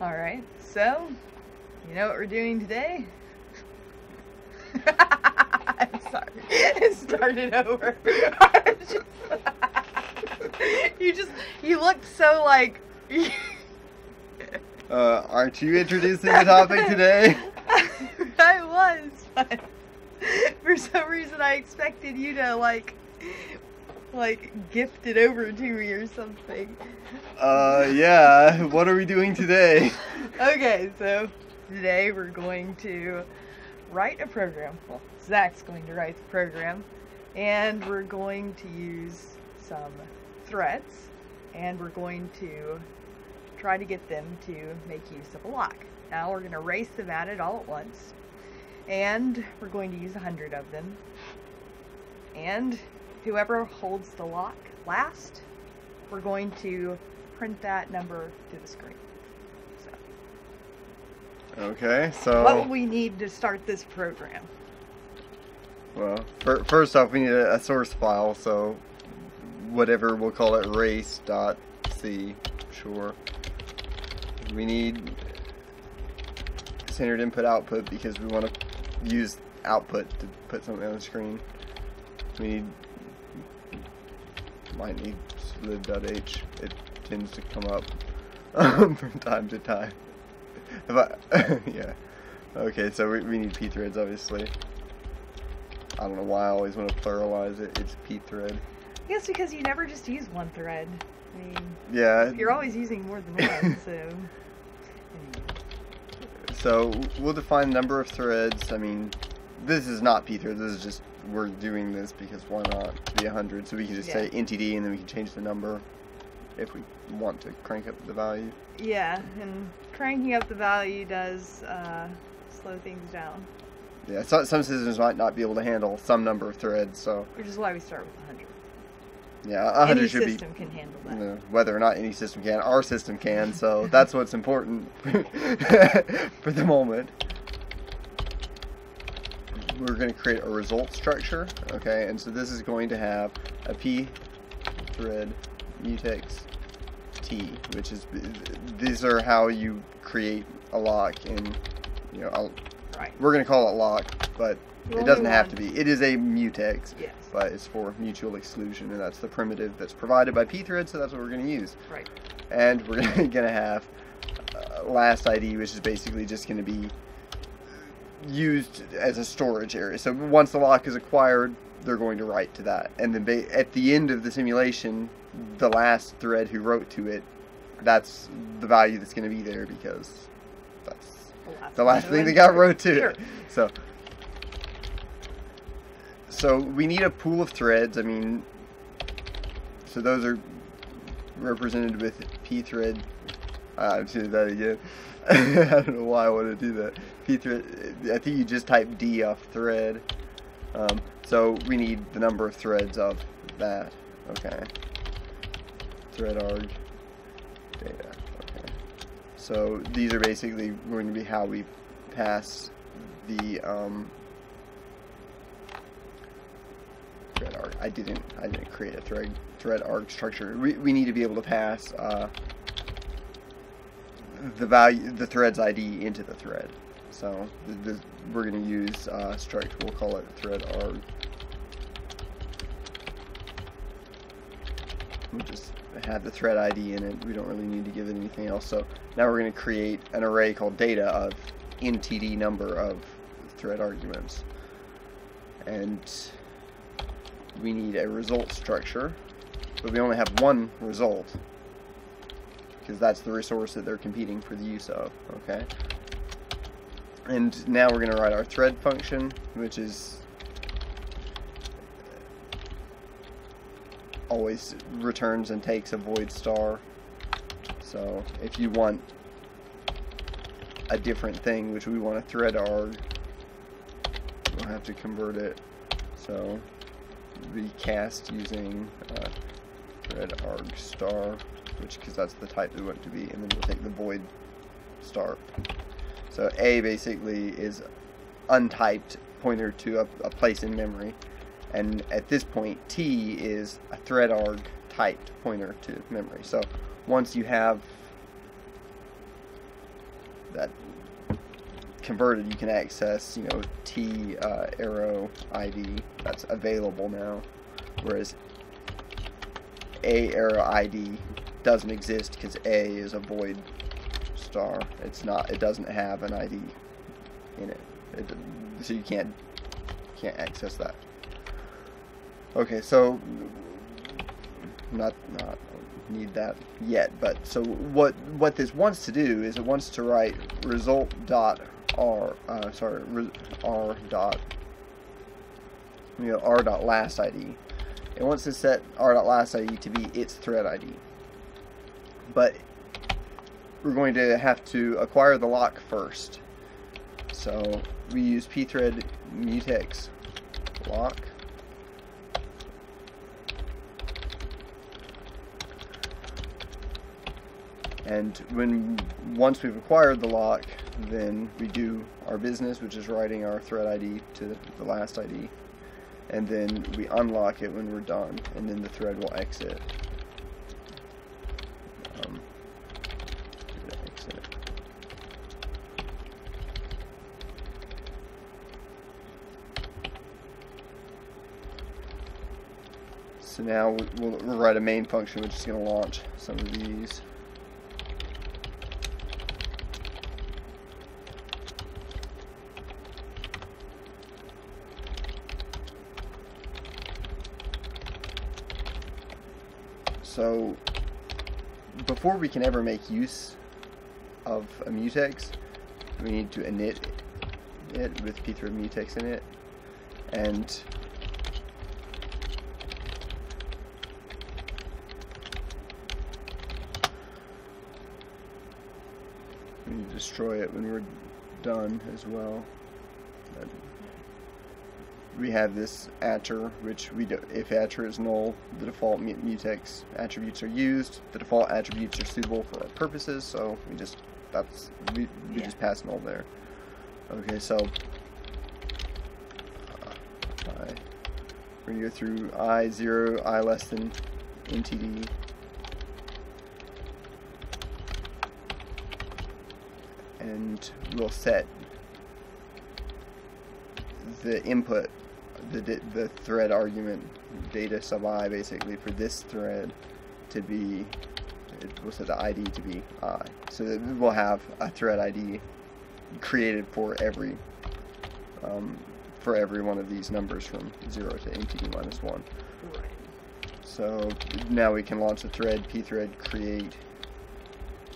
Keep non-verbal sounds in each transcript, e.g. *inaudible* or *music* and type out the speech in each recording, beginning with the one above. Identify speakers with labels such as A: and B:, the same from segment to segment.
A: Alright, so, you know what we're doing today? *laughs* I'm sorry. It started over. *laughs* you just, you looked so like. *laughs*
B: Uh, aren't you introducing the topic today?
A: I was, but for some reason I expected you to like, like gifted over to me or something.
B: Uh, yeah. *laughs* What are we doing today? *laughs*
A: Okay, so today we're going to write a program. Well, Zach's going to write the program, and we're going to use some threads, and we're going to try to get them to make use of a lock. Now we're going to race them at it all at once, and we're going to use a hundred of them. And whoever holds the lock last, we're going to print that number to the screen. So,
B: Okay, so
A: what will we need to start this program?
B: well, fir- first off, we need a, a source file. So whatever we'll call it, race.c. Sure. We need standard input output because we want to use output to put something on the screen. We need might need lib.h. It tends to come up *laughs* um, from time to time. If I, *laughs* yeah. Okay, so we, we need pthreads obviously. I don't know why I always want to pluralize it. It's pthread.
A: Yes, because you never just use one thread. I mean,
B: Yeah.
A: you're always using more than one, *laughs* so. Anyway.
B: So we'll define number of threads. I mean, this is not pthread. This is just we're doing this because why not be a hundred? So we can just say
A: Yeah.
B: ntd and then we can change the number if we want to crank up the value.
A: Yeah, and cranking up the value does uh, slow things down,
B: Yeah. So, some systems might not be able to handle some number of threads. So
A: which is why we start with 100.
B: yeah, a hundred
A: Any
B: should be.
A: Any system can handle that.
B: Uh, whether or not any system can, our system can, so *laughs* that's what's important *laughs* for the moment. We're going to create a result structure, okay, and so this is going to have a p thread mutex t, which is these are how you create a lock in, you know, I'll,
A: Right.
B: we're going to call it lock, but it doesn't have to be. It is a mutex
A: Yes.
B: but it's for mutual exclusion, and that's the primitive that's provided by pthread, so that's what we're going to use.
A: Right.
B: And we're *laughs* going to have uh, last ID, which is basically just going to be used as a storage area. So once the lock is acquired, they're going to write to that, and then ba- at the end of the simulation, the last thread who wrote to it, that's the value that's going to be there because that's
A: The last,
B: the last thing that got wrote to
A: Sure.
B: it. So, so we need a pool of threads. I mean, so those are represented with p thread. Uh, I'm doing that again. I don't know why I want to do that. I think you just type d off thread. Um, so we need the number of threads of that. Okay. Thread arg data. Okay. So these are basically going to be how we pass the um, thread arg. I didn't. I didn't create a thread thread arg structure. We, we need to be able to pass uh, the value, the thread's ID into the thread. So we're going to use uh, struct. We'll call it thread arg. We'll just have the thread ID in it. We don't really need to give it anything else. So now we're going to create an array called data of ntd number of thread arguments. And we need a result structure, but we only have one result because that's the resource that they're competing for the use of, okay? And now we're going to write our thread function, which is always returns and takes a void star. So if you want a different thing, which we want a thread arg, we'll have to convert it. So we cast using uh, thread arg star, which because that's the type we want it to be, and then we'll take the void star. So A basically is untyped pointer to a, a place in memory, and at this point T is a thread arg typed pointer to memory. So once you have that converted, you can access, you know, T uh, arrow ID that's available now, whereas A arrow ID doesn't exist because A is a void star. It's not. It doesn't have an ID in it, it so you can't can't access that. Okay, so not not need that yet, but so what what this wants to do is it wants to write result dot r uh, sorry r dot you know r dot last id. It wants to set r dot last id to be its thread id, but we're going to have to acquire the lock first. So we use pthread mutex lock And when once we've acquired the lock, then we do our business, which is writing our thread ID to the last ID. And then we unlock it when we're done, and then the thread will exit. Um, exit. So now we'll, write a main function which is going to launch some of these. So before we can ever make use of a mutex, we need to init it with pthread mutex init. And destroy it when we're done as well we have this attr, which we do, if attr is null, the default mutex attributes are used. The default attributes are suitable for our purposes, so we just that's we, we yeah. just pass null there. Okay, so uh, I, we're gonna go through i zero, i less than ntd. And we'll set the input the, the thread argument data sub i basically for this thread to be we'll set the ID to be i. So that we'll have a thread ID created for every um, for every one of these numbers from 0 to ntd minus 1. Right. So now we can launch the thread pthread create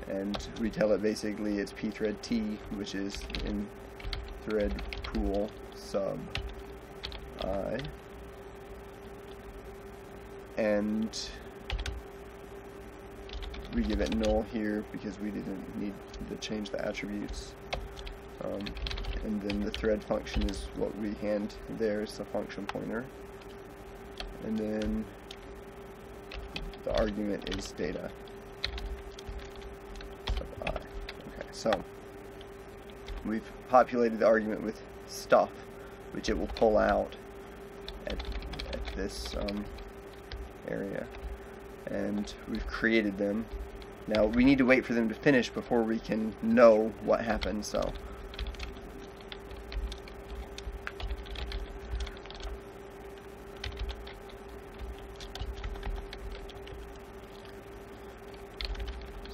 B: and we tell it basically it's pthread t which is in thread pool sub I. And we give it null here because we didn't need to change the attributes. Um, and then the thread function is what we hand there is the function pointer. And then the argument is data sub i okay so we've populated the argument with stuff which it will pull out at, at this um, area. And we've created them. Now we need to wait for them to finish before we can know what happened, so.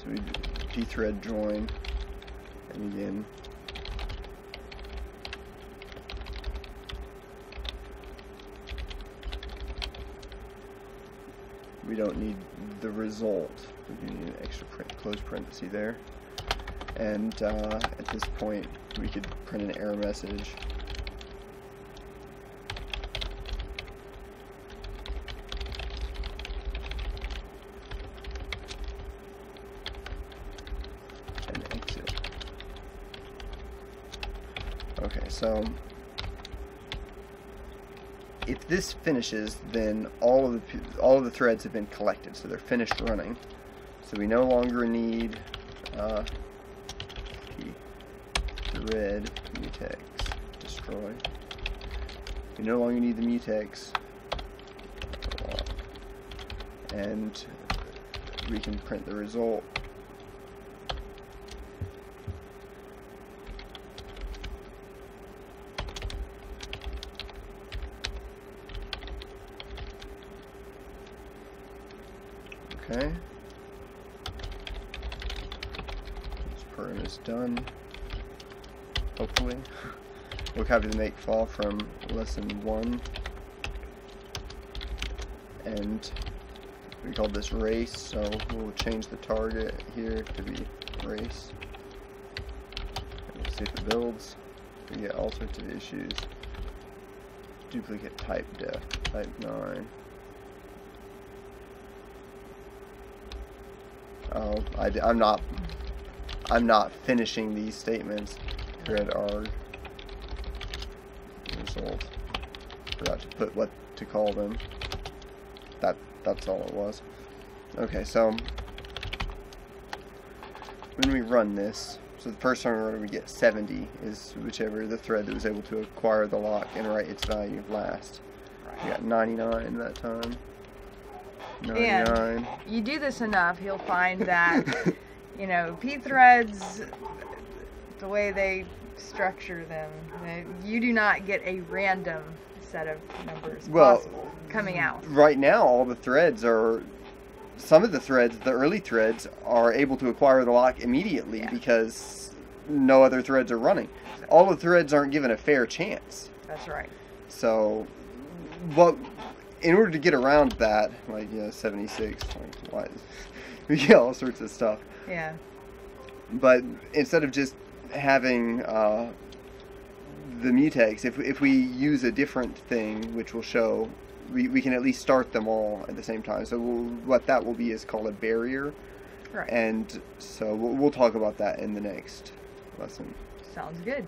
B: We pthread join, and again, we don't need the result. We need an extra print, close parenthesis there. And uh, at this point, we could print an error message. And exit. Okay, so if this finishes, then all of the all of the threads have been collected, so they're finished running. So we no longer need uh, thread mutex destroy. We no longer need the mutex, and we can print the result. Okay. Perm is done. Hopefully. *laughs* We'll copy the makefile from lesson one. And we call this race, so we'll change the target here to be race. And we'll see if it builds. We get all sorts of issues. Duplicate type def, type 9. Oh, I, am not. I'm not finishing these statements. Thread arg. Result. Forgot to put what to call them. That that's all it was. Okay, so when we run this, so the first time we we get 70 is whichever the thread that was able to acquire the lock and write its value last. We got 99 that time. 99.
A: And you do this enough, you'll find that, *laughs* you know, P threads, the way they structure them, you do not get a random set of numbers
B: well,
A: coming out.
B: Right now, all the threads are. Some of the threads, the early threads, are able to acquire the lock immediately
A: Yeah.
B: because no other threads are running. All the threads aren't given a fair chance.
A: That's right.
B: So, what? In order to get around that, like yeah, seventy six, like what? *laughs* We get all sorts of stuff.
A: Yeah.
B: But instead of just having uh, the mutex, if if we use a different thing, which will show, we, we can at least start them all at the same time. So we'll, what that will be is called a barrier,
A: Right.
B: and so we'll, we'll talk about that in the next lesson.
A: Sounds good.